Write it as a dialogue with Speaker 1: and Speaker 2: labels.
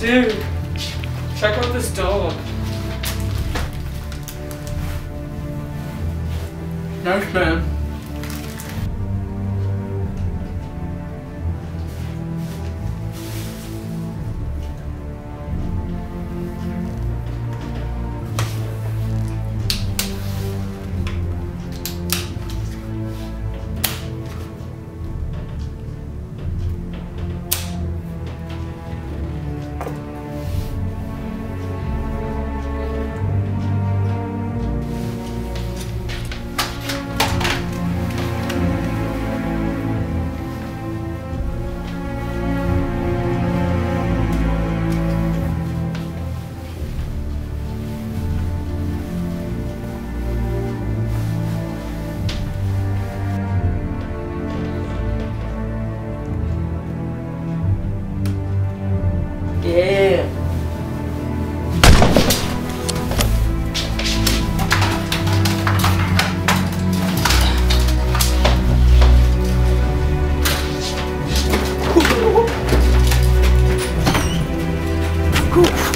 Speaker 1: Dude, check out this dog. Nice man.
Speaker 2: こ。